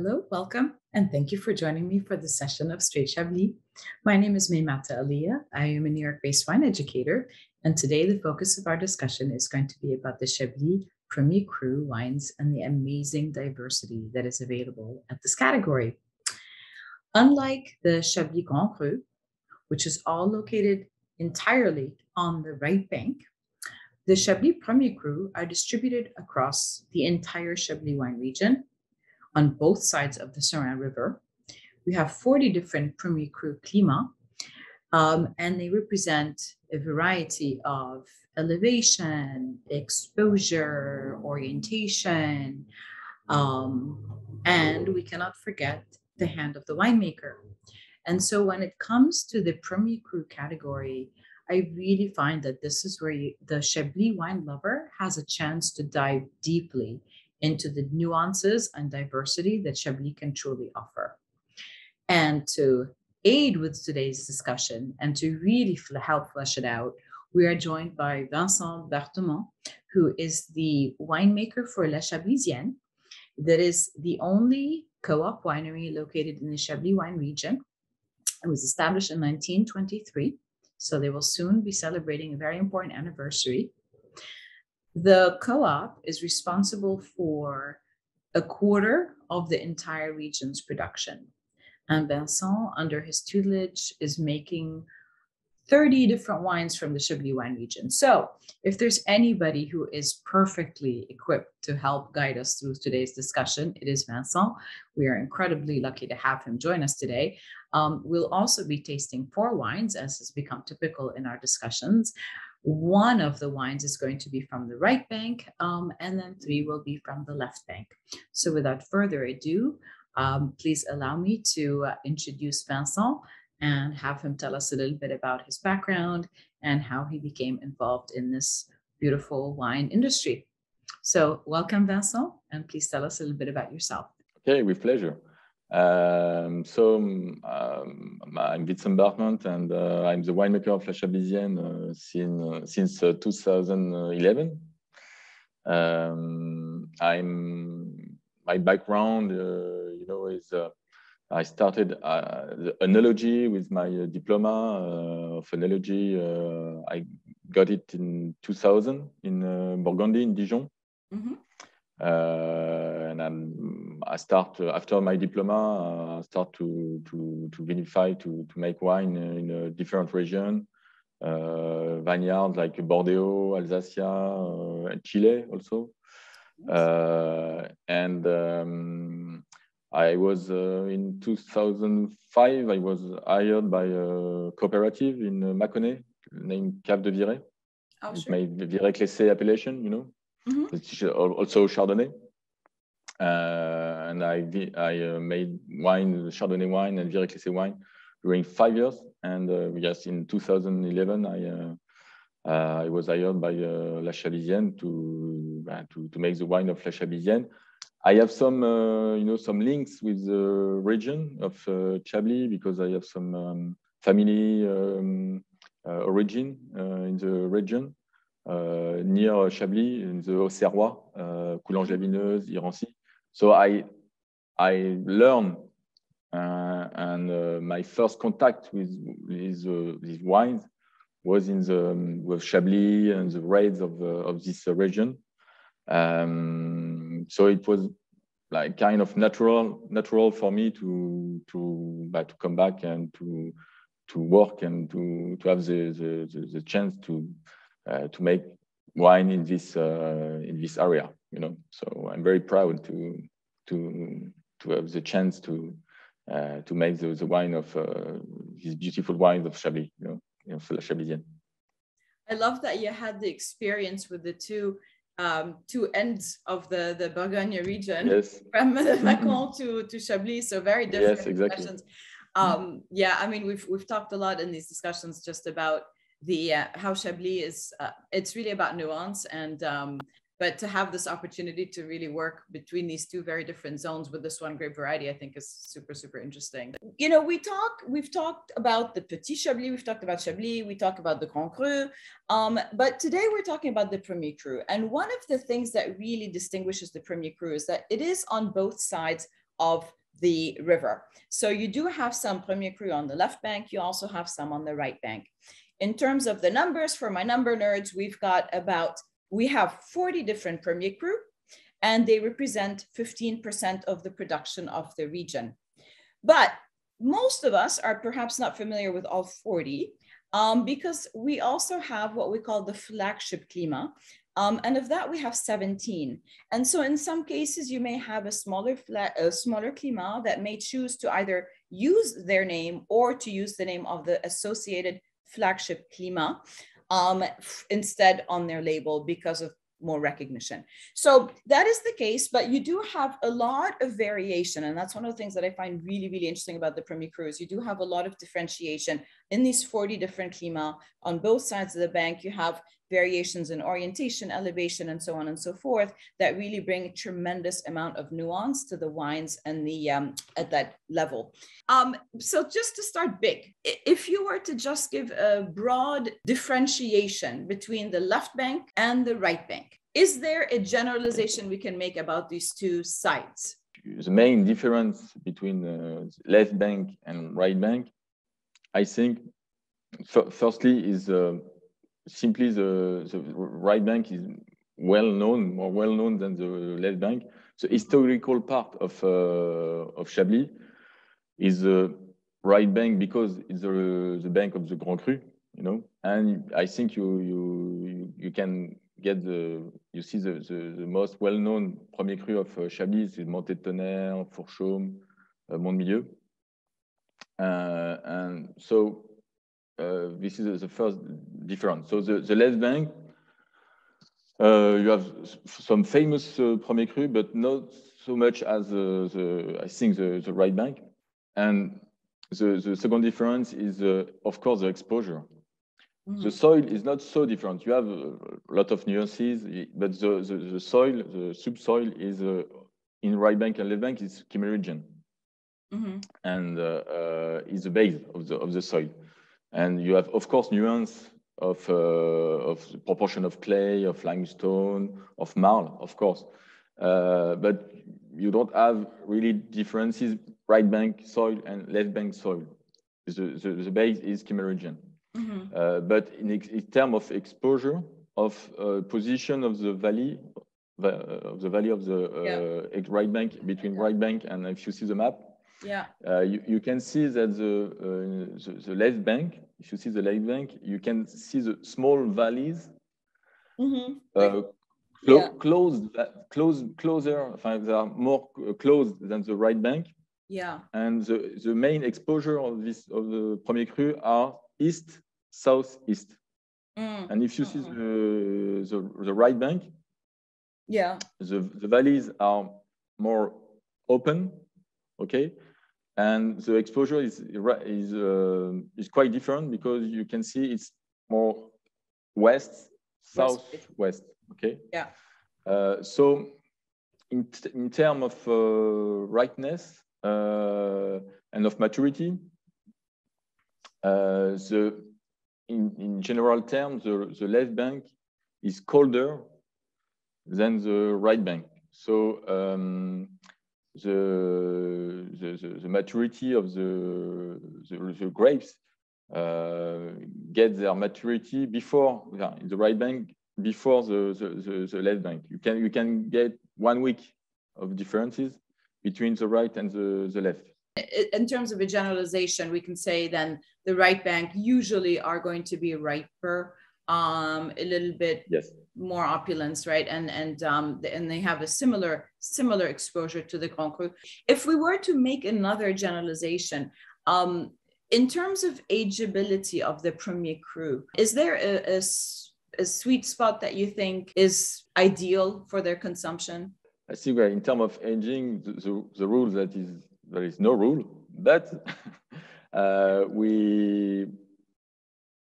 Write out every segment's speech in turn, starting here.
Hello, welcome, and thank you for joining me for the session of Straight Chablis. My name is May Matta-Aliah. I am a New York-based wine educator, and today the focus of our discussion is going to be about the Chablis Premier Cru wines and the amazing diversity that is available at this category. Unlike the Chablis Grand Cru, which is all located entirely on the right bank, the Chablis Premier Cru are distributed across the entire Chablis wine region on both sides of the Serein River. We have 40 different Premier Cru climat, um, and they represent a variety of elevation, exposure, orientation, um, and we cannot forget the hand of the winemaker. And so when it comes to the Premier Cru category, I really find that this is where you, the Chablis wine lover has a chance to dive deeply into the nuances and diversity that Chablis can truly offer. And to aid with today's discussion and to really help flesh it out, we are joined by Vincent Bartement, who is the winemaker for La Chablisienne, that is the only co-op winery located in the Chablis wine region. It was established in 1923, so they will soon be celebrating a very important anniversary. The co op is responsible for a quarter of the entire region's production. And Vincent, under his tutelage, is making 30 different wines from the Chablis wine region. So, if there's anybody who is perfectly equipped to help guide us through today's discussion, it is Vincent. We are incredibly lucky to have him join us today. Um, we'll also be tasting four wines, as has become typical in our discussions. One of the wines is going to be from the right bank, um, and then three will be from the left bank. So without further ado, um, please allow me to uh, introduce Vincent and have him tell us a little bit about his background and how he became involved in this beautiful wine industry. So welcome, Vincent, and please tell us a little bit about yourself. Okay, with pleasure. Um, so um, I'm Vincent Bartement, and uh, I'm the winemaker of La Chablisienne uh, since, uh, since 2011. Um, I'm my background, uh, you know, is uh, I started uh, the enology with my diploma of enology. I got it in 2000 in Burgundy in Dijon. Mm -hmm. Uh, and I'm, I start uh, after my diploma. I uh, start to to to vinify to to make wine in a different region, vineyards like Bordeaux, Alsacia, and Chile also. and um, I was uh, in 2005. I was hired by a cooperative in Mâconnais named Cave de Viré. Oh, sure. My Viré-Clessé appellation, you know mm-hmm. also Chardonnay. Uh, and I I uh, made wine, Chardonnay wine and Viré-Clessé wine during five years. And uh, yes, in 2011, I uh, uh, I was hired by uh, La Chablisienne to, to to make the wine of La Chablisienne. I have some you know some links with the region of Chablis because I have some um, family um, origin in the region. Uh, near Chablis, in the Auxerrois, uh, Coulanges-la-Vineuse, Irancy. So I, I learned uh, and my first contact with these, these wines was in the um, with Chablis and the raids of of this region. Um, so it was like kind of natural natural for me to to uh, to come back and to to work and to to have the the, the chance to uh, to make wine in this uh, in this area. You know, so I'm very proud to to to have the chance to uh, to make the, the wine of these beautiful wines of Chablis. You know, know, La Chablisienne. I love that you had the experience with the two um, two ends of the, the Bourgogne region, yes. from Mâcon to, to Chablis, so very different yes, exactly. Um, yeah, I mean, we've, we've talked a lot in these discussions just about the uh, how Chablis is uh, it's really about nuance and um, but to have this opportunity to really work between these two very different zones with this one grape variety, I think is super, super interesting. You know, we talk, we've talked about the Petit Chablis, we've talked about Chablis, we talk about the Grand Cru, um, but today we're talking about the Premier Cru. And one of the things that really distinguishes the Premier Cru is that it is on both sides of the river. So you do have some Premier Cru on the left bank. You also have some on the right bank. In terms of the numbers, for my number nerds, we've got about, we have 40 different Premier Cru, and they represent 15% of the production of the region. But most of us are perhaps not familiar with all 40 um, because we also have what we call the flagship climat. Um, and of that, we have 17. And so in some cases, you may have a smaller, a smaller climat that may choose to either use their name or to use the name of the associated flagship climat um, instead on their label because of more recognition. So that is the case, but you do have a lot of variation. And that's one of the things that I find really, really interesting about the Premier Crus. You do have a lot of differentiation in these 40 different climat on both sides of the bank. You have variations in orientation, elevation, and so on and so forth that really bring a tremendous amount of nuance to the wines and the um, at that level. Um, so just to start big, if you were to just give a broad differentiation between the left bank and the right bank, is there a generalization we can make about these two sides? The main difference between the left bank and right bank, I think, firstly, is uh, simply the, the right bank is well known, more well known than the left bank. The historical part of uh, of Chablis is the right bank because it's the, the bank of the Grand Cru, you know. And I think you you you can get the you see the the, the most well known premier cru of uh, Chablis is Montée Tonnerre, Fourchaume, uh, Mont de Milieu. Uh, and so uh, this is the first difference. So the, the left bank, uh, you have some famous uh, premier cru, but not so much as the, I think, the, the right bank. And the, the second difference is, of course, the exposure. Mm. The soil is not so different. You have a lot of nuances, but the, the, the soil, the subsoil is uh, in right bank and left bank is Kimmeridgian. Mm -hmm. And uh, uh, is the base of the, of the soil. And you have, of course, nuance of, uh, of proportion of clay, of limestone, of marl, of course. Uh, but you don't have really differences right bank soil and left bank soil. The, the, the base is Kimmeridgian. Mm -hmm. uh, but in, in terms of exposure, of uh, position of the valley, uh, of the valley of the uh, yeah. right bank, between yeah. right bank and if you see the map, yeah. Uh, you, you can see that the, uh, the, the left bank, if you see the left bank, you can see the small valleys mm -hmm. uh, clo yeah. closed, close, closer, they are more closed than the right bank. Yeah. And the, the main exposure of this of the Premier Cru are east, southeast. Mm. And if you see the, the, the right bank, yeah, the, the valleys are more open, okay, and the exposure is is uh, is quite different because you can see it's more west, south, west. west okay. Yeah. Uh, so in in terms of uh, rightness uh, and of maturity, uh, the in in general terms the the left bank is colder than the right bank. So um, the, the, the, maturity of the, the, the grapes uh, get their maturity before yeah, in the right bank before the, the, the, left bank. You can you can get one week of differences between the right and the, the left. In terms of a generalization, we can say then the right bank usually are going to be riper um, a little bit yes. More opulence, right? And and um, and they have a similar similar exposure to the Grand Cru. If we were to make another generalization, um, in terms of ageability of the Premier Cru, is there a, a, a sweet spot that you think is ideal for their consumption? I think in terms of aging, the, the, the rule that is there is no rule, but uh, we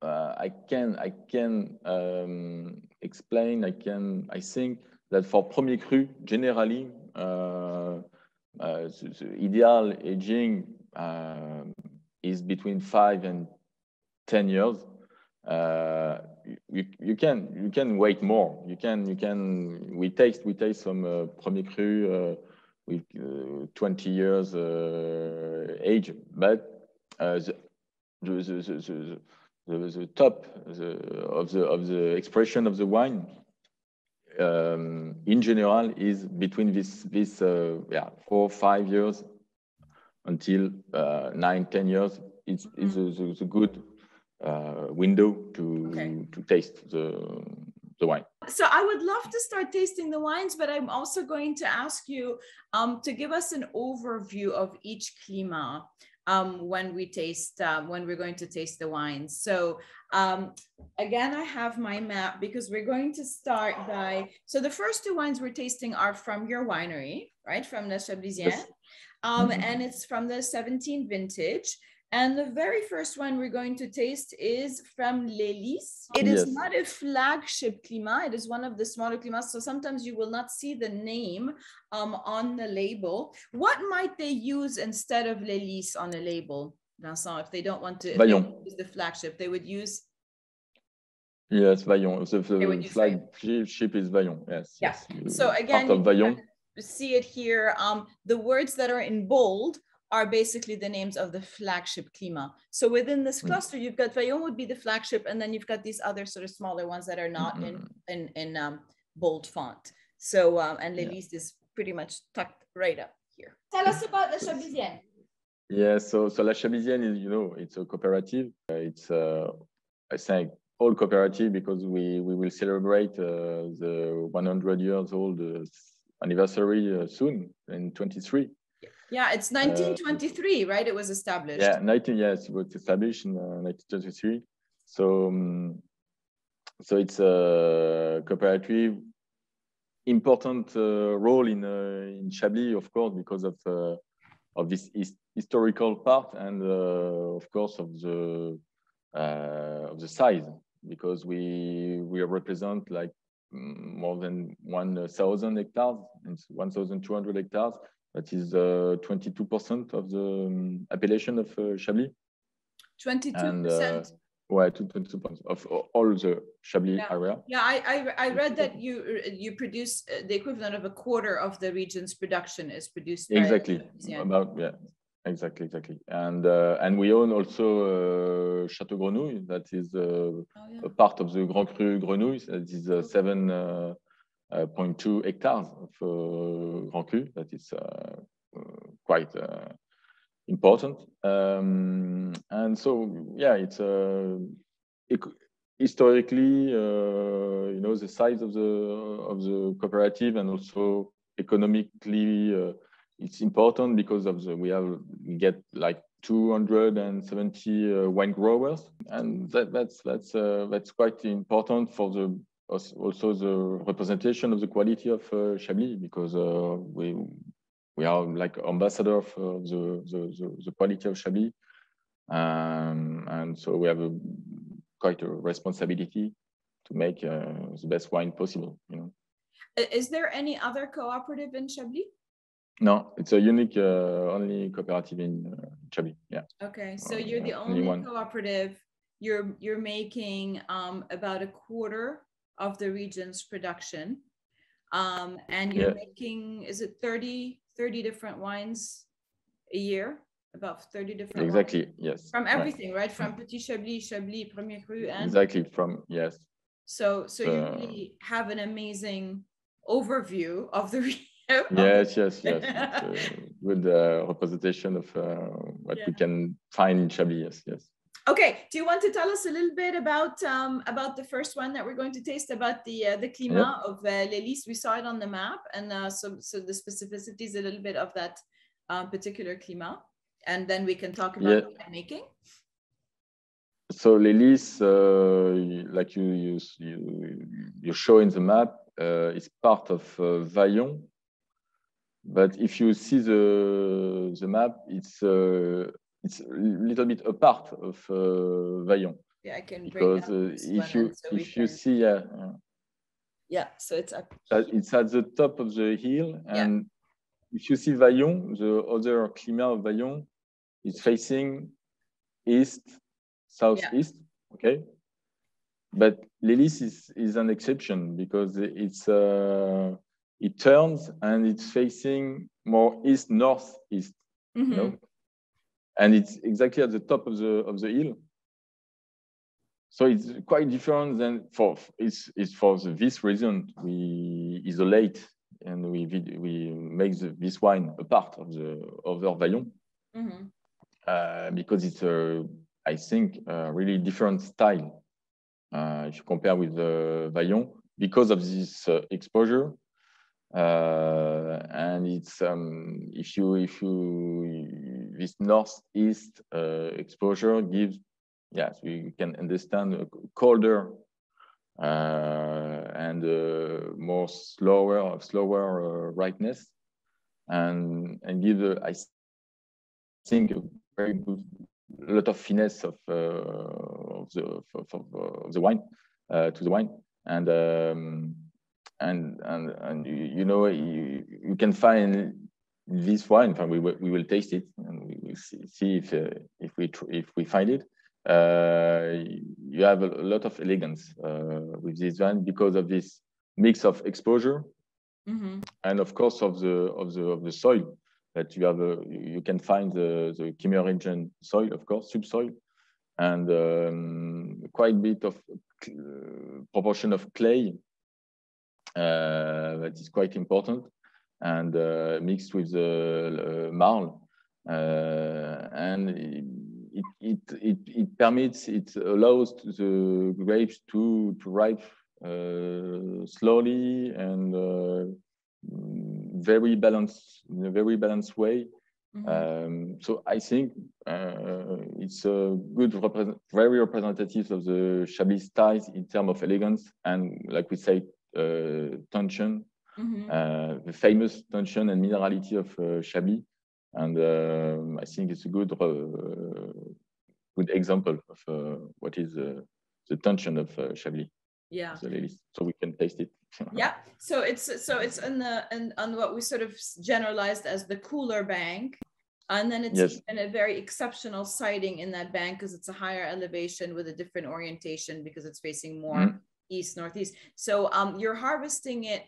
uh, I can I can um, explain. I can I think that for premier cru generally uh, uh, the, the, ideal aging uh, is between five and ten years. Uh, you, you can you can wait more. You can you can we taste we taste some uh, premier cru with uh, 20 years uh, age, but the, the, the, the, the, top of the of the expression of the wine um, in general is between this this uh, yeah four five years until uh, nine ten years it's, it's a, a, good uh, window to okay. to taste the the wine. So I would love to start tasting the wines, but I'm also going to ask you um, to give us an overview of each climat um, when we taste uh, when we're going to taste the wines. So um, again, I have my map because we're going to start by. So the first two wines we're tasting are from your winery, right? From the Chablisienne. Um, mm-hmm. And it's from the 17 vintage. And the very first one we're going to taste is from Les Lys. It is yes. not a flagship climat. It is one of the smaller climats. So sometimes you will not see the name um, on the label. What might they use instead of Les Lys on a label, Vincent, if they don't want to use the flagship? They would use Yes, Vaillons. The, the flagship is Vaillons. Yes. Yeah. Yes. So again, see it here. Um, the words that are in bold are basically the names of the flagship climat. So within this cluster, you've got Vaillons would be the flagship, and then you've got these other sort of smaller ones that are not mm -hmm. in in in um, bold font. So um, and Les Lys yeah. is pretty much tucked right up here. Tell us about the Chablisienne. Yeah, so so La Chablisienne is you know it's a cooperative. Uh, it's uh, I think all cooperative because we we will celebrate uh, the 100 years old uh, anniversary uh, soon in 23. Yeah, it's 1923, uh, right? It was established. Yeah, 19 yes, it was established in uh, 1923. So, um, so it's a cooperative important uh, role in uh, in Chablis, of course, because of uh, of this his historical part and uh, of course of the of the size, because we we represent like mm, more than 1,000 hectares, it's 1,200 hectares that is 22% uh, of the um, appellation of uh, Chablis. 22%? And, uh, Ouais, 22% of all the Chablis yeah. area. Yeah, I, I, I read that you you produce the equivalent of a quarter of the region's production is produced. Exactly. About yeah, exactly, exactly. And uh, and we own also uh, Château Grenouille, that is uh, oh, yeah. a part of the Grand Cru Grenouille. That is uh, seven 0.2 hectares of uh, Grand Cru. That is uh, quite important. Um, and so, yeah, it's historically, you know, the size of the of the cooperative and also economically, it's important because of the we have we get like 270 uh, wine growers, and that, that's that's uh, that's quite important for the also the representation of the quality of uh, Chablis because uh, we we are like ambassador of uh, the, the, the, quality of Chablis. Um, and so we have a, quite a responsibility to make uh, the best wine possible, you know. Is there any other cooperative in Chablis? No, it's a unique, uh, only cooperative in uh, Chablis. Yeah. Okay, so you're the only, only cooperative. You're you're making um, about a quarter of the region's production. Um, and you're yeah. making, is it 30, 30 different wines a year? About 30 different Exactly, wines? yes. From everything, right? From Petit Chablis, Chablis, Premier Cru, and exactly from yes. So, so you uh, really have an amazing overview of the region. yes, yes, yes. With the representation of uh, what yeah. we can find in Chablis. Yes, yes. Okay, do you want to tell us a little bit about um, about the first one that we're going to taste about the uh, the climat of uh, Les Lys? We saw it on the map, and uh, so so the specificities a little bit of that uh, particular climat, and then we can talk about yeah. making. So Les Lys, uh, like you you you you show in the map, uh, is part of uh, Vaillons, but if you see the the map, it's uh, it's a little bit a part of uh, Vaillons. Yeah, I can because uh, if you so if you can... see uh, yeah, so it's up. It's at the top of the hill, and yeah. if you see Vaillons, the other climat of Vaillons is facing east, southeast. Yeah. Okay, but Les Lys is is an exception because it's uh, it turns and it's facing more east northeast. Mm -hmm. You know, mm-hmm. And it's exactly at the top of the of the hill. So it's quite different than for it's it's for this reason we isolate and we we make the, this wine a part of the other Vaillons mm -hmm. uh, because it's a I think a really different style uh, if you compare with the Vaillons because of this uh, exposure uh, and it's um, if you if you this northeast uh, exposure gives yes, we can understand colder uh, and uh, more slower, slower uh, ripeness, and and give a, I think a very good lot of finesse of, uh, of the of, of, of, the wine uh, to the wine, and um, and and and you know you, you can find this wine. We we will taste it and we will see, see if uh, if we if we find it uh, you have a, lot of elegance uh, with this wine because of this mix of exposure mm -hmm. and of course of the of the of the soil that you have a, you can find the the Kimmeridgian soil of course subsoil and um, quite a bit of uh, proportion of clay that is quite important and uh, mixed with the uh, marl and it, it, it, it permits, it allows the grapes to, to ripe uh, slowly and uh, very balanced, in a very balanced way. Mm -hmm. um, so I think uh, it's a good, represent, very representative of the Chablis styles in terms of elegance and, like we say, uh, tension, mm -hmm. the famous tension and minerality of uh, Chablis and um, I think it's a good uh, good example of uh, what is uh, the tension of Chablis. Yeah. So, we can taste it. yeah. So it's so it's in the and on what we sort of generalized as the cooler bank. And then it's yes. in a very exceptional siting in that bank because it's a higher elevation with a different orientation because it's facing more mm. East northeast. So um, you're harvesting it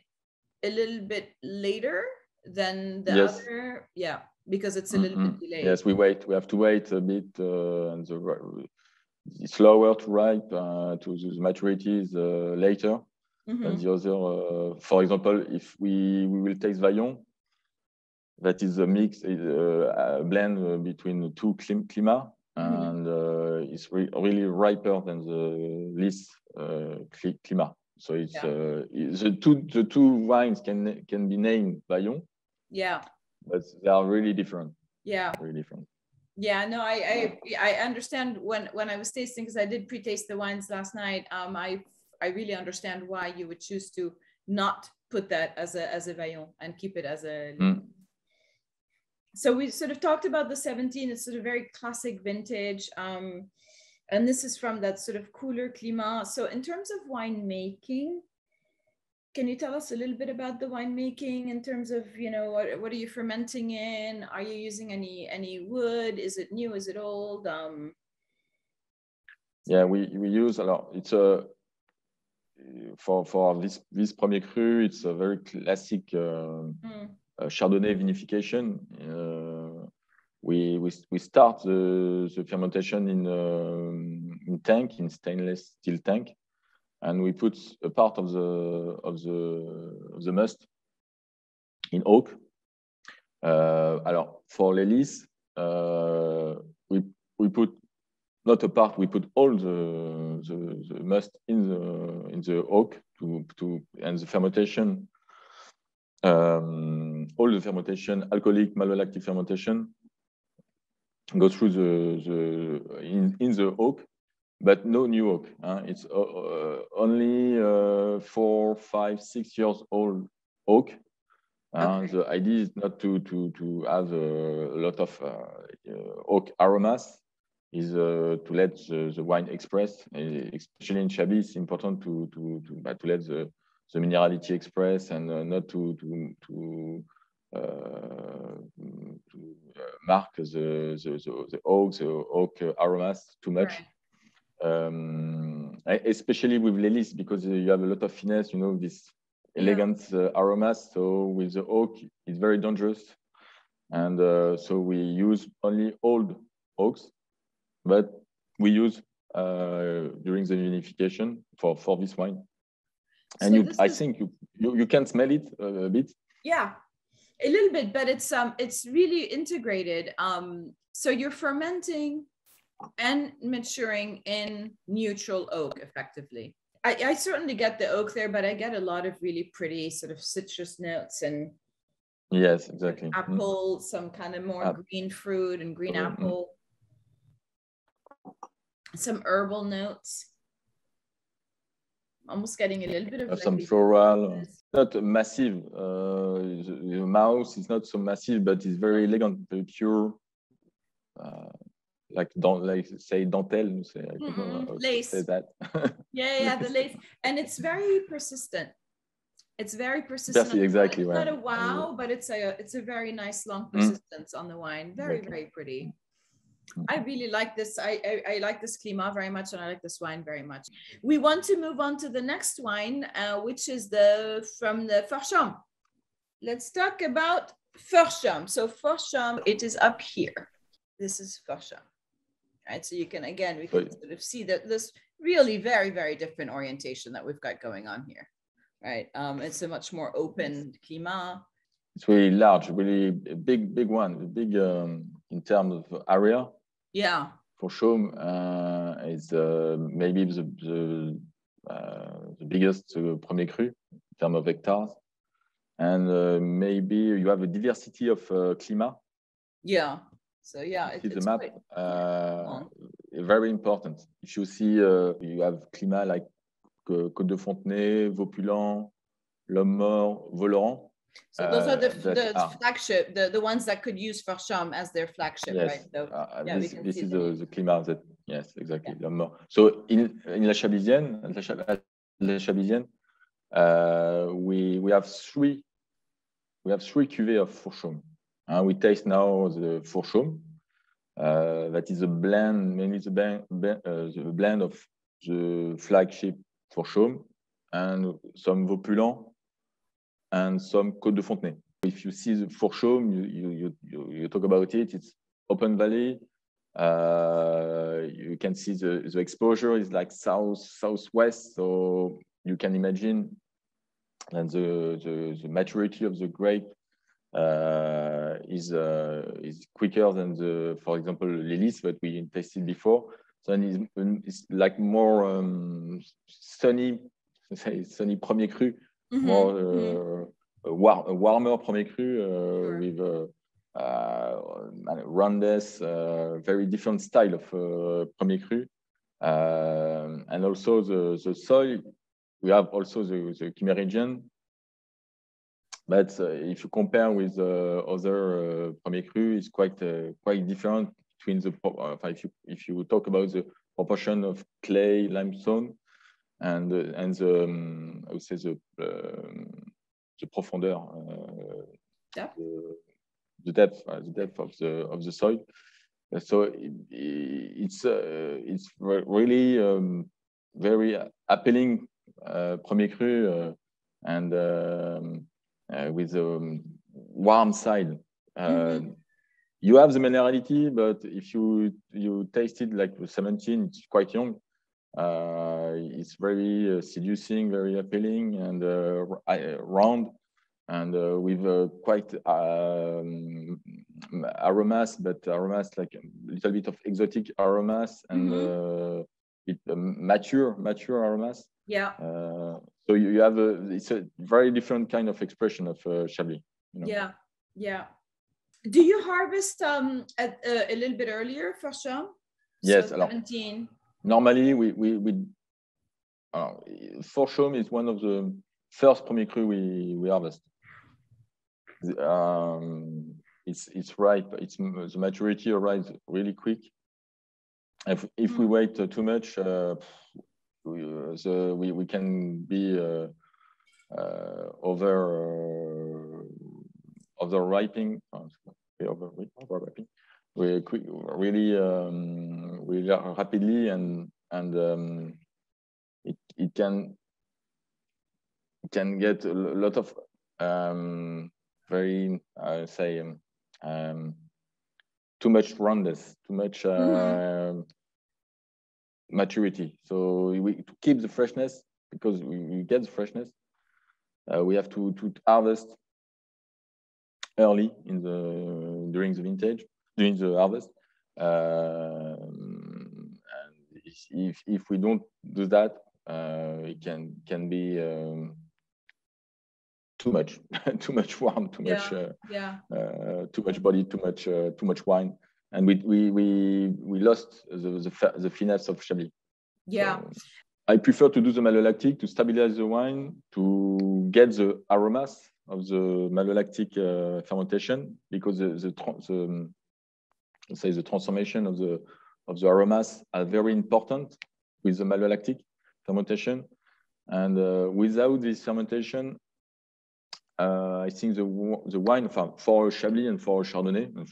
a little bit later than the yes. other. Yeah because it's a little mm -hmm. bit delayed. Yes, we wait. We have to wait a bit, uh, and the, it's slower to ripe uh, to the maturities uh, later mm -hmm. than the other. Uh, for example, if we we will taste Vaillons, that is a mix, uh, a blend uh, between the two clim climat, mm-hmm. and it's re really riper than the Lys climat. So it's yeah. the two the two wines can can be named Vaillons. Yeah but they are really different. Yeah, really different. Yeah, no, I I, I understand when when I was tasting because I did pre-taste the wines last night. Um, I I really understand why you would choose to not put that as a as a Vaillons and keep it as a. Mm. So we sort of talked about the 17. It's sort of very classic vintage. Um, and this is from that sort of cooler climat. So in terms of winemaking, can you tell us a little bit about the winemaking in terms of you know what, what are you fermenting in? Are you using any any wood? Is it new? Is it old? Um yeah we we use a lot. It's a for for this this premier cru it's a very classic uh, mm. uh, chardonnay vinification. Uh, we, we we start the, the fermentation in um, in tank in stainless steel tank and we put a part of the of the of the must in oak. Uh, alors for Les Lys, uh, we we put not a part, we put all the, the, the must in the in the oak to to and the fermentation. Um, all the fermentation, alcoholic, malolactic fermentation, go through the the in in the oak but no new oak. Huh? It's uh, uh, only uh, four, five, six years old oak. Okay. The idea is not to to to have a lot of oak aromas. Is to let the, the, wine express, especially in Chablis. It's important to to to, uh, to let the the minerality express and uh, not to to to uh, uh, mark the the, the, the oak the oak aromas too much. Right um, especially with Les Lys because you have a lot of finesse. You know this elegant yeah. aromas. So with the oak, it's very dangerous. And so we use only old oaks, but we use uh, during the vinification for, for this wine. And so you, I is... think you, you, you can smell it a bit. Yeah, a little bit, but it's um it's really integrated. Um, so you're fermenting and maturing in neutral oak effectively. I, I certainly get the oak there, but I get a lot of really pretty sort of citrus notes and yes, exactly. Apple, mm. some kind of more green fruit and green mm-hmm. apple some herbal notes. Almost getting a little bit of some floral. Not massive. Uh, the, the mouse is not so massive, but it's very elegant, very pure. Uh, like don't like say dentelle, say, I mm-hmm. know lace. say that. yeah, yeah, the lace, and it's very persistent. It's very persistent. That's exactly right. Not a wow, but it's a it's a very nice long mm. persistence mm. on the wine. Very okay. very pretty. I really like this. I, I, I, like this climat very much, and I like this wine very much. We want to move on to the next wine, uh, which is the from the Fourchaume. Let's talk about Fourchaume. So Fourchaume, it is up here. This is Fourchaume, right? So you can again we can sort of see that this really very very different orientation that we've got going on here, right? Um, it's a much more open climat. It's really large, really big, big one, big um, in terms of area. Yeah. For sure, uh, it's uh, maybe the the, uh, the biggest uh, premier cru in terms of hectares, and uh, maybe you have a diversity of climate. Yeah. So yeah, it, the map. Uh, very important. If you see, you have climat like Côte de Fontenay, Vaupulent, L'Homme Mort, Vaulorent. So those are the, uh, the ah. flagship, the, the ones that could use Fourchaume as their flagship, yes. right? So, uh, yeah, this, this is the, the climat that, yes, exactly. Yeah. So in, in La Chablisienne, La Chablisienne, uh, we, we have three, we have three cuvées of Fourchaume. Uh, we taste now the Fourchaume. Uh, that is a blend, mainly the, blend, uh, the blend of the flagship Fourchaume and some Vaupulent and some Côte de Fontenay. If you see the Fourchaume, you, you, you, you talk about it, it's open valley. Uh, you can see the, the exposure is like south, southwest. So you can imagine and the, the, the maturity of the grape uh, is uh, is quicker than the, for example, Les Lys that we tasted before. So it's, it's like more um, sunny, say sunny premier cru, mm-hmm. more mm-hmm. uh, war, warmer premier cru uh, sure. with uh, uh, roundness, very different style of premier cru. and also the, the soil, we have also the, the Kimmeridgian, but uh, if you compare with uh, other uh, premier cru, it's quite quite different between the if you if you talk about the proportion of clay limestone and and the um, I would say the the profondeur, depth. The, the depth, the depth of the of the soil. So it, it's uh, it's really um, very appealing uh, premier cru uh, and um, with a um, warm side. Mm-hmm. You have the minerality, but if you you taste it like 17, it's quite young. Uh, it's very uh, seducing, very appealing, and uh, round, and with quite um, aromas, but aromas like a little bit of exotic aromas and mm-hmm. it, mature, mature aromas. Yeah. so you, you have a it's a very different kind of expression of Chablis. You know? Yeah, yeah. Do you harvest um, at, uh, a little bit earlier for sure? Yes, so 17 normally we we, we uh, is one of the first premier cru we we harvest. Um, it's it's ripe. It's the maturity arrives really quick. If if we hmm. wait uh, too much, uh, we, uh, the, we we can be uh, uh, over over ripening. over, over ripening we really um, really rapidly and and um, it, it can can get a lot of um, very, I say, um, um, too much roundness, too much uh, mm-hmm. maturity. So we to keep the freshness because we, we get the freshness. Uh, we have to to harvest early in the during the vintage during the harvest. Uh, and if if we don't do that, uh, it can can be um, too much, too much warm, too yeah. much, uh, yeah, uh, too much body, too much, uh, too much wine, and we we we we lost the the, the finesse of Chablis. Yeah. So I prefer to do the malolactic to stabilize the wine, to get the aromas of the malolactic uh, fermentation, because the the, the say the transformation of the of the aromas are very important with the malolactic fermentation. And uh, without this fermentation, uh, I think the the wine for Chablis and for Chardonnay, uh,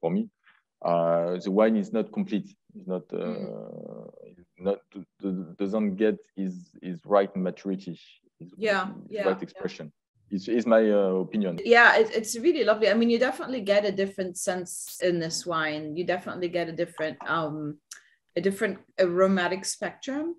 for me, uh, the wine is not complete. It's not uh, mm. not doesn't get his his right maturity. His, yeah, his yeah, right expression. Yeah. Is, is my uh, opinion. Yeah, it, it's really lovely. I mean, you definitely get a different sense in this wine. You definitely get a different um, a different aromatic spectrum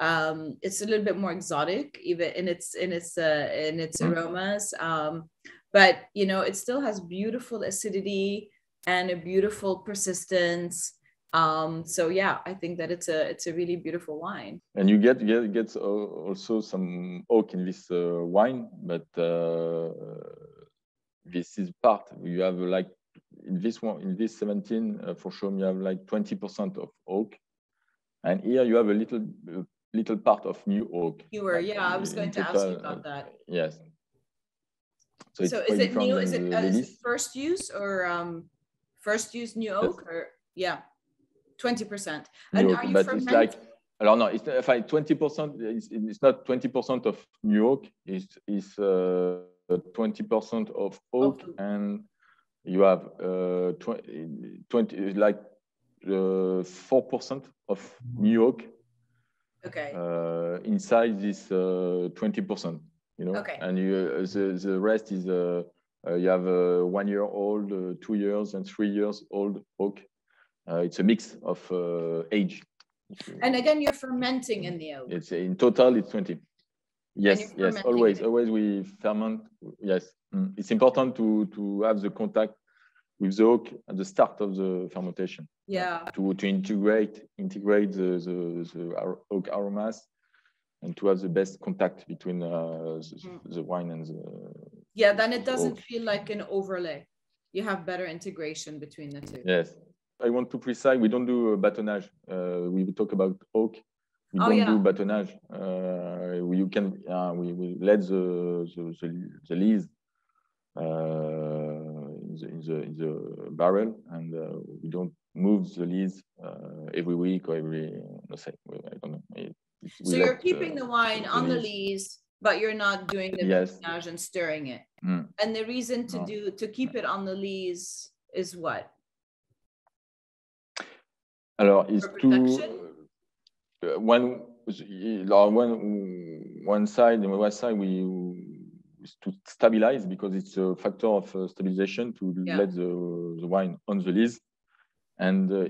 um, it's a little bit more exotic even in its in its uh, in its mm. aromas um, but you know it still has beautiful acidity and a beautiful persistence um, so yeah i think that it's a it's a really beautiful wine and you get get get also some oak in this uh, wine but uh, this is part you have like in this one in this 17 uh, for sure you have like 20 percent of oak and here you have a little uh, little part of new oak. You were, yeah. I was going to ask you about that. Yes. So, so is it new? Is it, uh, is it first use or um, first use new oak yes. or yeah, twenty percent? And are you but fermenting? It's like, alors no, it's if I twenty percent. It's, it's not twenty percent of new oak, It's it's uh, twenty percent of oak, and you have uh, 20, 20 like uh, four percent of new oak. Okay. Uh, inside this uh, twenty percent, you know. Okay. And you uh, the the rest is uh, you have a one year old, two years, and three years old oak. It's a mix of age. And again, you're fermenting in the oak. It's in total, it's twenty. Yes, yes, always, always we ferment. Yes, mm. it's important to to have the contact with the oak at the start of the fermentation. Yeah. To, to integrate integrate the, the, the oak aromas and to have the best contact between uh, the, mm. the, wine and the. Yeah, then it doesn't oak. feel like an overlay. You have better integration between the two. Yes. I want to precise, we don't do batonnage. Uh, we talk about oak. We oh, don't yeah. do batonnage. Uh, you can, uh, we, we let the, the, the, the lees uh, in the, in the, in the barrel and uh, we don't move the lees uh, every week or every, let's say, I don't know. It, so you're keeping the wine on the lees, but you're not doing the yes. and stirring it. Mm. And the reason to no. do to keep it on the lees is what? Alors, is to uh, one one one side on one side we to stabilize because it's a factor of uh, stabilization to yeah. let the, the wine on the lees. And uh,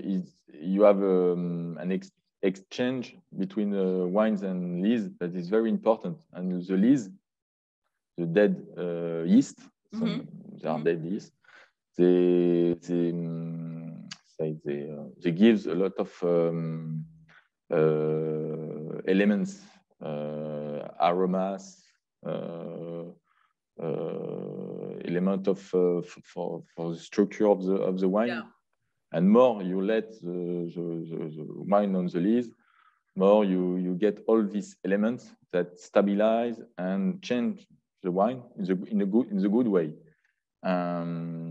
you have um, an ex exchange between uh, wines and lees that is very important. And the lees, the dead uh, yeast, mm -hmm. they are mm -hmm. dead yeast, they, they, um, say they, uh, they give a lot of um, uh, elements, aromas, uh, uh, element of uh, for, for the structure of the of the wine. Yeah. And more you let the, the, the, the wine on the lees, more you you get all these elements that stabilize and change the wine in the in a good in the good way. Um,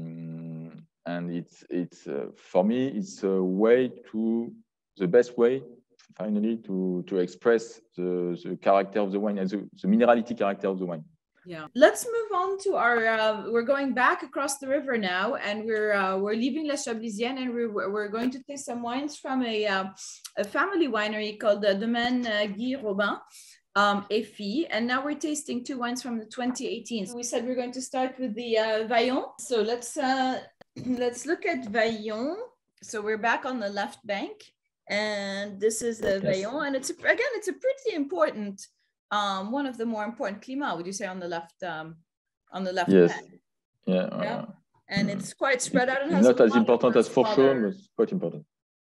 and it's it's uh, for me it's a way to the best way finally to to express the, the character of the wine and the, minerality character of the wine yeah let's move on to our uh, we're going back across the river now and we're uh, we're leaving La Chablisienne and we're, we're going to taste some wines from a, uh, a family winery called the Domaine uh, Guy Robin um, a. And now we're tasting two wines from the 2018. So we said we're going to start with the uh, Vaillons. So let's uh, let's look at Vaillons. So we're back on the left bank, and this is the yes. Vaillons, and it's a, again it's a pretty important um, one of the more important climat. Would you say on the left um, on the left? Yes. Yeah. yeah. Uh, and it's quite spread out. It not as important as for sure, but it's quite important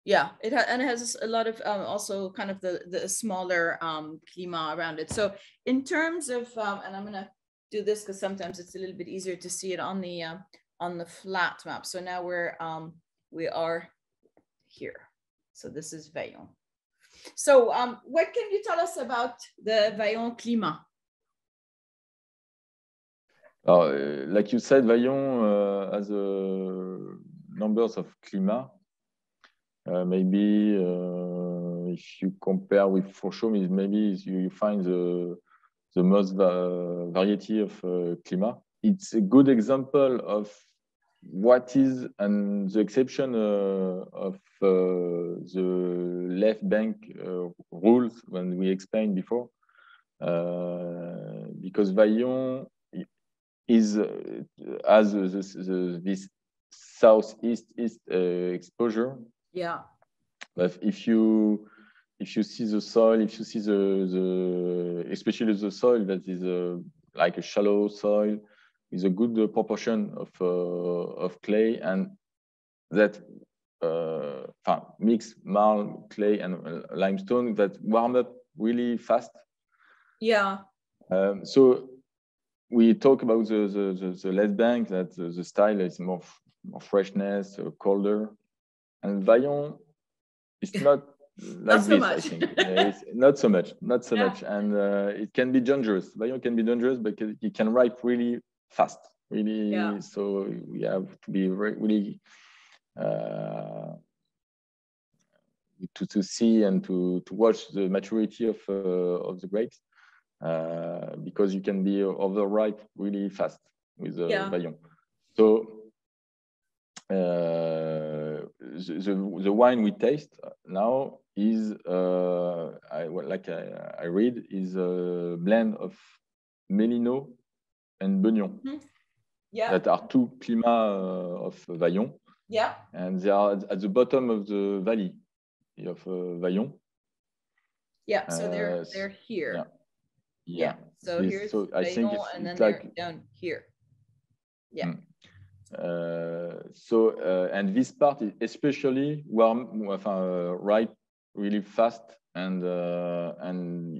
yeah it ha- and it has a lot of um, also kind of the the smaller um climat around it so in terms of um, and i'm gonna do this because sometimes it's a little bit easier to see it on the uh, on the flat map. So now we're um we are here. So this is Vaillons so um what can you tell us about the Vaillons climat? Uh, like you said, Vaillons uh, has a numbers of climat. Uh, maybe uh, if you compare with Fourchaume, maybe you find the, the most va variety of uh, climat. It's a good example of what is and the exception uh, of uh, the left bank uh, rules when we explained before because Vaillons is has this southeast east exposure yeah. But if you if you see the soil, if you see the the especially the soil that is a, uh, like a shallow soil, is a good proportion of uh, of clay and that uh, mix marl, clay, and uh, limestone that warm up really fast. Yeah. Um, so we talk about the the, the, the left bank that the, the style is more more freshness, uh, colder, and Vaillons is not like not so this, much. I think. yeah, not so much, not so yeah. much. And uh, it can be dangerous. Vaillons can be dangerous because it can ripe really fast, really. Yeah. So we have to be really uh, to, to see and to, to watch the maturity of, uh, of the grapes uh, because you can be overripe really fast with uh, yeah. Vaillons. So uh, the, the wine we taste now is uh, I, like I, I, read is a blend of Mélinots and Beugnons. Mm -hmm. Yeah. That are two climats uh, of Vaillons. Yeah. And they are at the bottom of the valley of uh, Vaillon. Yeah. So they're uh, they're here. Yeah. Yeah. yeah. So this, here's so I think it's, and then like, they're down here. Yeah. Mm. Uh, so uh, and this part is especially warm, uh, right really fast and and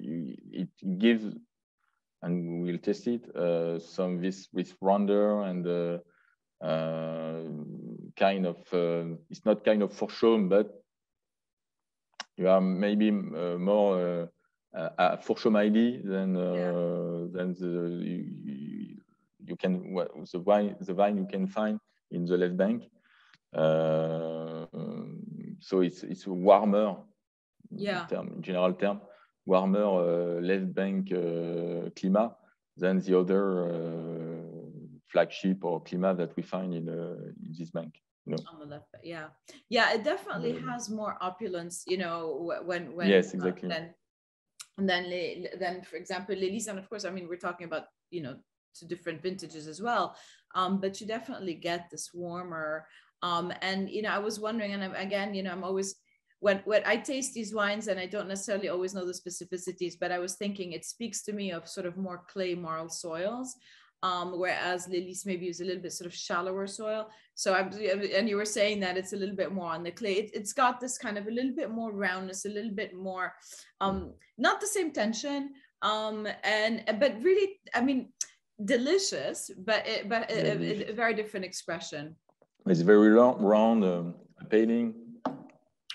it gives and we'll test it some this with ronder and uh, kind of uh, it's not kind of for show but you are maybe uh, more uh, for show ID than yeah. than the you, you can the vine the vine you can find in the left bank. Uh, so it's it's warmer. Yeah. Term, in general term, warmer uh, left bank uh, climat than the other uh, flagship or climat that we find in, in this bank. No. on the left yeah yeah it definitely has more opulence you know when when yes exactly uh, and then then for example Les Lys and of course i mean we're talking about you know two different vintages as well. Um, but you definitely get this warmer. Um, and you know, I was wondering, and I'm, again, you know, I'm always when when I taste these wines, and I don't necessarily always know the specificities, but I was thinking it speaks to me of sort of more clay marl soils. Um, whereas Les Lys maybe use a little bit sort of shallower soil. So I'm, and you were saying that it's a little bit more on the clay. It, has got this kind of a little bit more roundness, a little bit more, um, not the same tension, um, and but really, I mean, delicious, but it, but a, a, very different expression. It's very round, round um, painting.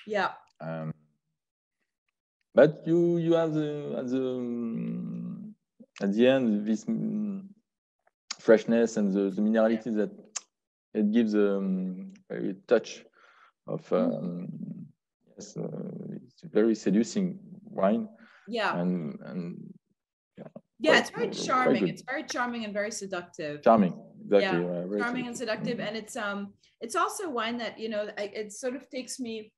Yeah. Um, but you you have the at the um, at the end this um, freshness and the, the minerality yeah. that it gives um, a touch of mm-hmm. um, yes, uh, it's very seducing wine. Yeah. And and yeah it's very charming it's very charming and very seductive charming exactly yeah, charming and seductive and it's um it's also wine that you know it sort of takes me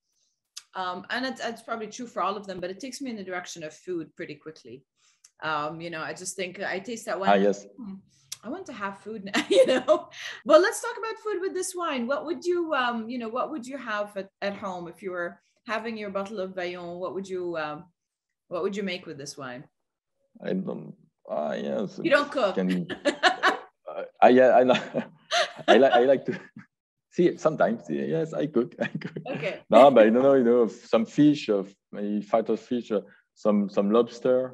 um and it's, it's probably true for all of them but it takes me in the direction of food pretty quickly Um, you know, I just think I taste that wine. Ah, yes. Hmm, I want to have food now, you know. But let's talk about food with this wine. What would you, um, you know, what would you have at, at home if you were having your bottle of Vaillons? What would you, um, what would you make with this wine? I don't. Uh, yes. You don't cook. Can, uh, I yeah I, I like I like to see sometimes yes I cook I cook. Okay. no, but I don't know you know some fish of maybe fighter fish, uh, some some lobster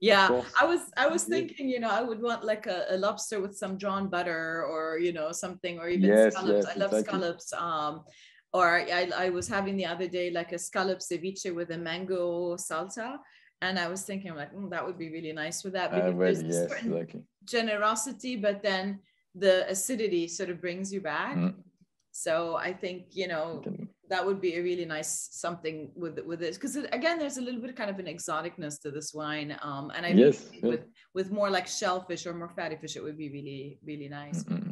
yeah i was i was thinking you know i would want like a, a lobster with some drawn butter or you know something or even yes, scallops yes, i love exactly. scallops um or I, I was having the other day like a scallop ceviche with a mango salsa and i was thinking like mm, that would be really nice with that because uh, well, yes, exactly. generosity but then the acidity sort of brings you back mm. So i think you know that would be a really nice something with with this because again there's a little bit of kind of an exoticness to this wine um and i yes, with with more like shellfish or more fatty fish it would be really really nice. Mm-hmm.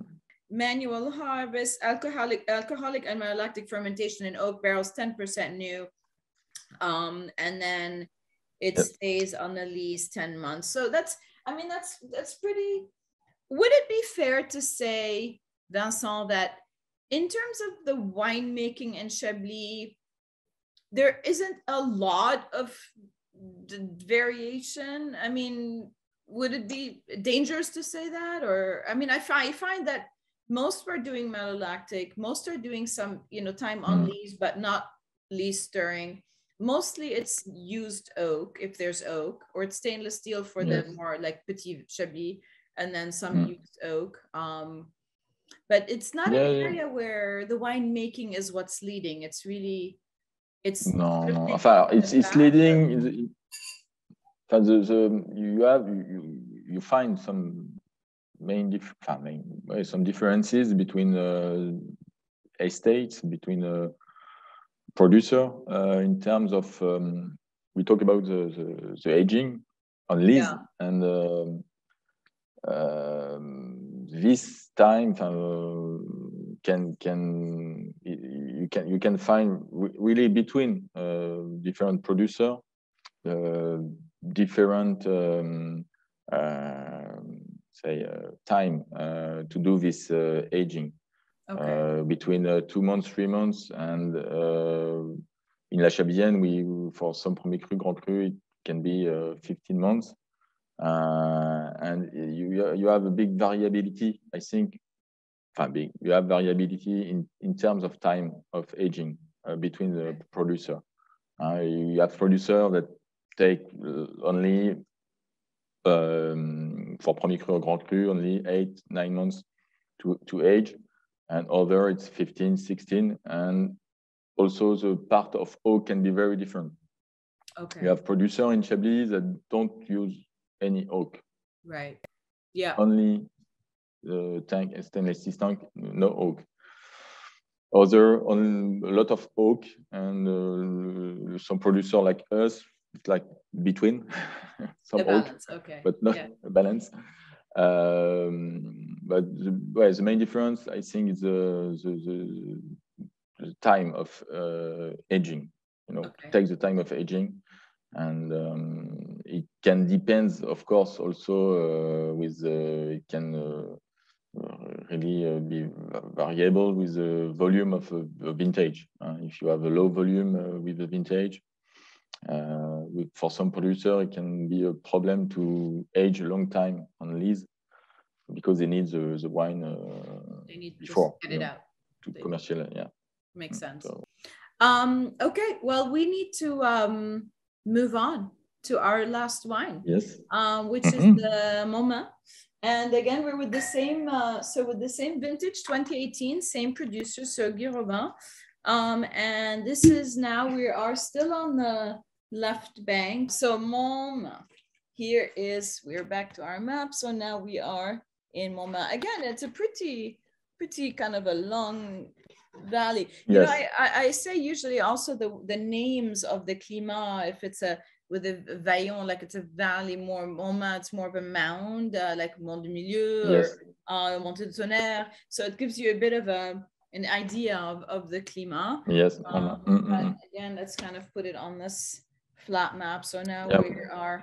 manual harvest alcoholic alcoholic and malolactic fermentation in oak barrels 10% new. Um and then it yep. stays on the lees 10 months. So that's i mean that's that's pretty would it be fair to say vincent that in terms of the winemaking in Chablis, there isn't a lot of variation. I mean, would it be dangerous to say that? Or, I mean, I find, I find that most are doing malolactic, most are doing some, you know, time on mm. lees, but not lees stirring. Mostly it's used oak, if there's oak, or it's stainless steel for yes. the more like petit Chablis, and then some mm. used oak. Um, but it's not yeah, an area yeah. where the winemaking is what's leading. It's really, it's no, no. It's it's leading. the, the, you have you, you find some main, dif- main some differences between uh, estates between a producer uh, in terms of um, we talk about the, the, the aging on lees yeah. and um, um, this time uh, can can you can you can find really between uh, different producer uh, different um, uh, say uh, time uh, to do this aging okay. between two months three months and in La Chablisienne we for some premier cru grand cru it can be 15 months uh, and you, you have a big variability, I think. Big, you have variability in, in terms of time of aging uh, between the producer. Uh, you have producer that take uh, only um, for Premier Cru or Grand Cru only eight, nine months to, to age, and other it's 15, 16, and also the part of oak can be very different. Okay. You have producer in Chablis that don't use any oak. Right. Yeah. Only the tank, stainless steel tank, no oak. Other on a lot of oak and uh, some producer like us, it's like between some oak, okay. but not yeah. balance. Um, but the, well, the main difference, I think, is the, the, the, time of uh, aging. You know, okay. takes the time of aging and um, it can depend of course also uh, with uh, it can uh, really uh, be variable with the volume of a, vintage uh, if you have a low volume uh, with a vintage with, for some producer it can be a problem to age a long time on lees because they need the, the wine they need before to get it know, out. to commercial yeah. Makes mm, sense. so. um okay well we need to um move on to our last wine. Yes. Um, which mm-hmm. is the Montmains. And again, we're with the same, uh, so with the same vintage, 2018, same producer, so Guy Robin. Um, and this is now, we are still on the left bank. So Montmains, here is, we're back to our map. So now we are in Montmains. Again, it's a pretty, pretty kind of a long valley. You know, I, I, I, say usually also the, the names of the climat, if it's a with a Vaillons, like it's a valley more Montmains, it's more of a mound, uh, like Mont du Milieu yes. or uh, Montée de Tonnerre. So it gives you a bit of a an idea of, of the climat. Yes. Um, again, let's kind of put it on this flat map. So now yep. we are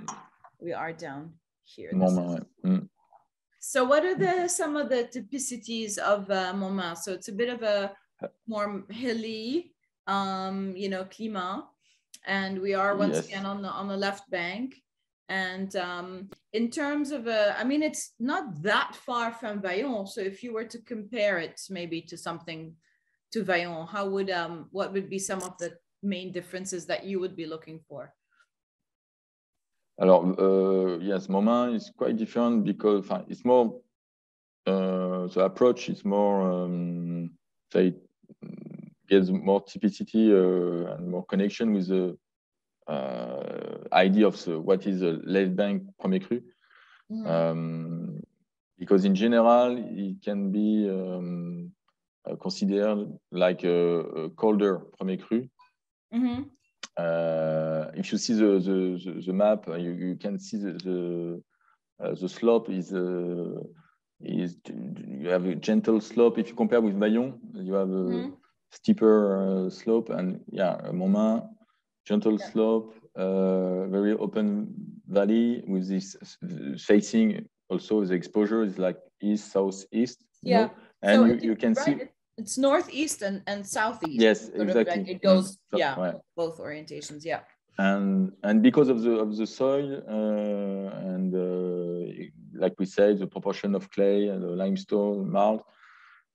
we are down here. Mm. So what are the some of the typicities of uh, Montmains? So it's a bit of a more hilly, um, you know, climat, and we are once yes. again on the on the left bank. And um, in terms of a, I mean, it's not that far from Vaillons. So if you were to compare it maybe to something to Vaillons, how would um, what would be some of the main differences that you would be looking for? Alors, uh, yes, Montmains is quite different because it's more, uh, the approach is more, um, say, gives more typicity uh, and more connection with the uh, idea of the, what is a left bank premier cru. Mm. Um, because in general, it can be um, considered like a, a colder premier cru. Mm -hmm. Uh, if you see the, the, the, map, uh, you, you can see the, the, uh, the slope is, is, you have a gentle slope. If you compare with Vaillons, you have a mm steeper slope and yeah, a Montmains, gentle yeah. slope, very open valley with this facing also the exposure is like east, south, east. Yeah. Know? And so you, you can right. see it's northeast and, and southeast. Yes, exactly. Like it goes, mm, yeah, right. both orientations, yeah. And and because of the of the soil uh, and uh, like we said, the proportion of clay and the limestone, malt,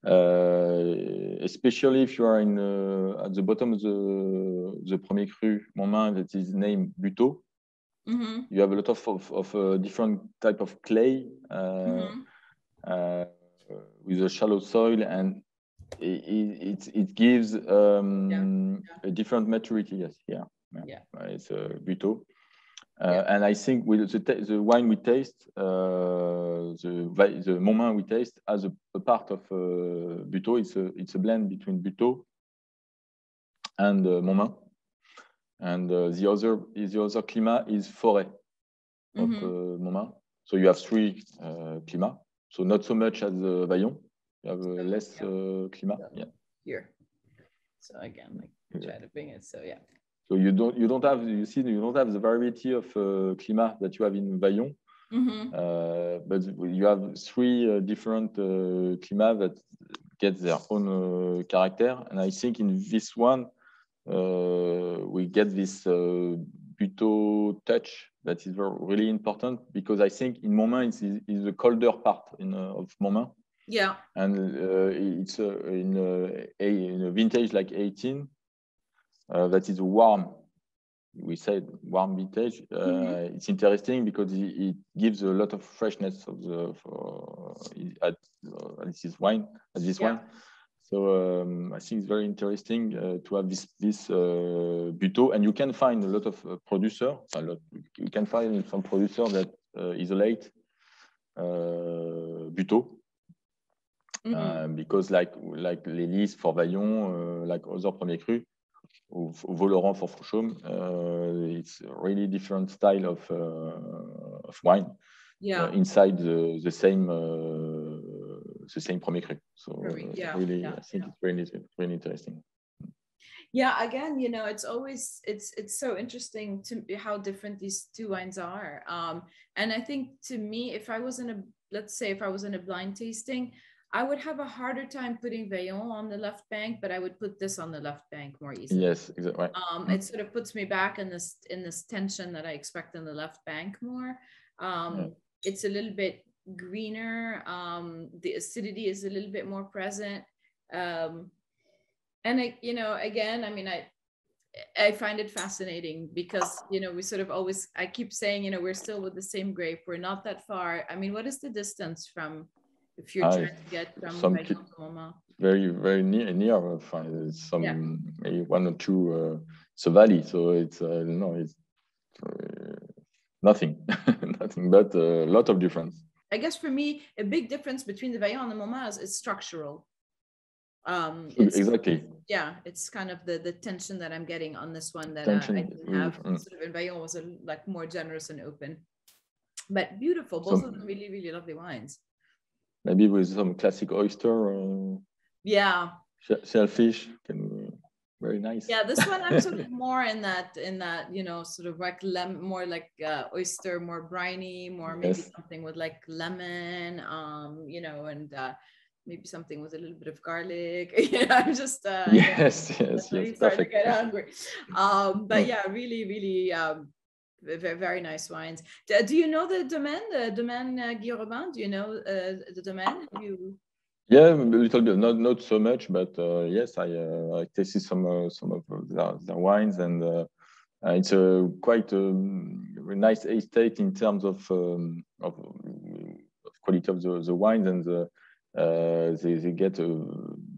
uh, especially if you are in uh, at the bottom of the the premier cru Montmains that is named Butteaux, Mm -hmm. You have a lot of of, of uh, different type of clay mm -hmm. with a shallow soil and it, it, it gives um, yeah. Yeah. a different maturity. Yes, yeah, yeah, it's a uh, yeah. And I think with the, the wine we taste, uh, the the Montmains we taste as a, a part of uh, Butteaux, it's a it's a blend between Butteaux and uh, Montmains. And uh, the other is the other climat is Forêt of mm -hmm. Montmains. So you have three uh, climats. So not so much as uh, Vaillons, you have less yeah. uh, climat. Yeah. Here. So again, like try to bring it. So yeah. So you don't you don't have you see you don't have the variety of uh, climat that you have in Vaillons, mm -hmm. uh, but you have three uh, different uh, climat that get their own uh, character, and I think in this one uh, we get this uh, Butteaux touch that is really important because I think in Montmains is is the colder part in, of Montmains. Yeah. And uh, it's uh, in, uh, a, in a vintage like 18 uh, that is warm. We said warm vintage. Mm -hmm. It's interesting because it, it, gives a lot of freshness of the for, at, at this wine. At this yeah. wine. So um, I think it's very interesting uh, to have this this uh, Butteaux, and you can find a lot of uh, producer. A lot, you can find some producer that isolate Butteaux Mm -hmm. because like like Les Lys for Vaillons, uh, like other premier cru, ou, ou for Fourchaume, uh, it's really different style of uh, of wine. Yeah. inside the, the same the same premier cru. So yeah, really, yeah, I think yeah. it's really really interesting yeah again you know it's always it's it's so interesting to how different these two wines are um and i think to me if i was in a let's say if i was in a blind tasting I would have a harder time putting Vaillons on the left bank, but I would put this on the left bank more easily. Yes, exactly. Um, it sort of puts me back in this in this tension that I expect in the left bank more. Um, yeah. It's a little bit greener. Um, the acidity is a little bit more present. Um, and I, you know, again, I mean, I I find it fascinating because you know we sort of always I keep saying you know we're still with the same grape. We're not that far. I mean, what is the distance from if you're trying to get from some very very near near uh, some yeah. maybe one or two uh, it's a valley so it's uh, no it's uh, nothing nothing but a lot of difference. I guess for me a big difference between the Vaillons and the Montmains is structural. Um exactly. Yeah it's kind of the the tension that i'm getting on this one that uh, i didn't have. mm. sort of in Vaillons was a, like more generous and open. But beautiful both of them really really lovely wines maybe with some classic oyster. Uh, yeah. Shellfish. Can very nice. Yeah, this one I'm sort of more in that in that you know sort of like lem more like uh, oyster, more briny, more maybe yes. something with like lemon, um, you know, and uh, maybe something with a little bit of garlic. you know, I'm just uh, yes, yeah, yes, yes, perfect. To get hungry. Um, but yeah, really, really. Um, very, very nice wines. Do, you know the domain, the domaine uh, Guy Robin? Do you know uh, the domain? You yeah, a little bit, not not so much, but uh, yes, I uh, I tasted some uh, some of the, the wines, and uh, uh, it's a quite a, um, a, nice estate in terms of um, of, of, quality of the, the wines, and the, uh, they they get a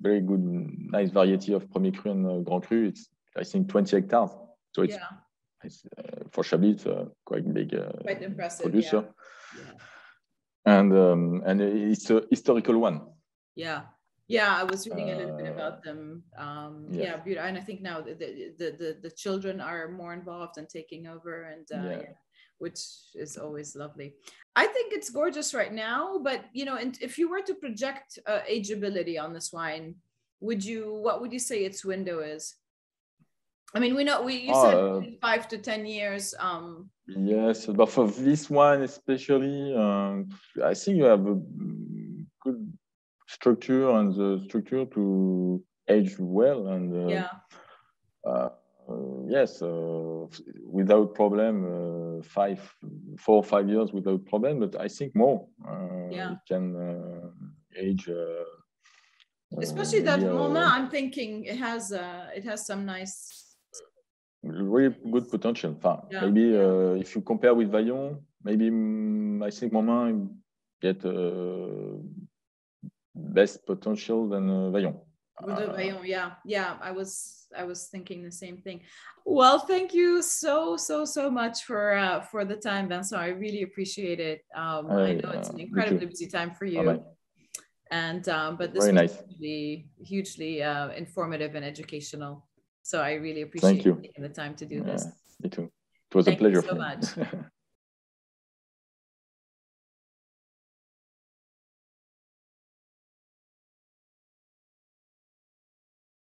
very good, nice variety of Premier Cru and Grand Cru. It's I think 20 hectares, so it's, yeah. It's for Chablis, it's a quite big quite impressive producer. Yeah. Yeah. And um, and it's a historical one yeah yeah i was reading a little bit about uh, them um yes. yeah beautiful and i think now the, the the the children are more involved and taking over and uh, yeah. yeah. which is always lovely i think it's gorgeous right now but you know and if you were to project uh, ageability on this wine would you what would you say its window is I mean, we know we you said uh, five to ten years. Um, yes, but for this one especially, um, I think you have a good structure and the structure to age well and uh, yeah. Uh, yes, uh, without problem, uh, five, four or five years without problem. But I think more. Uh, yeah. Can age. Especially that Montmains, I'm thinking it has it has some nice. Really good potential. yeah. Maybe if you compare with Vaillons, maybe mm, I think Montmains get best potential than uh, Vaillons. With Vaillons, yeah, yeah. I was I was thinking the same thing. Well, thank you so so so much for uh, for the time, Vincent. I really appreciate it. Um, I, I know it's an incredibly busy time for you. Bye-bye. And um, but this Very was nice. hugely, hugely uh, informative and educational. So I really appreciate Thank you taking the time to do yeah, this. Me too. It was Thank a pleasure. so much.